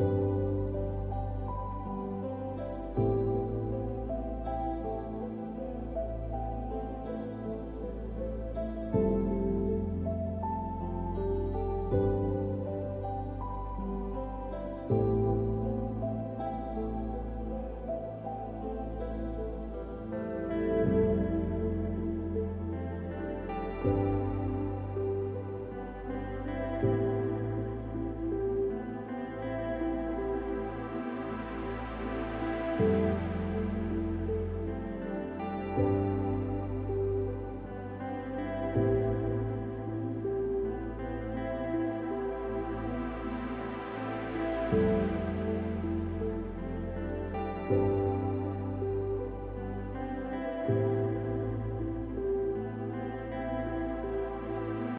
Bye.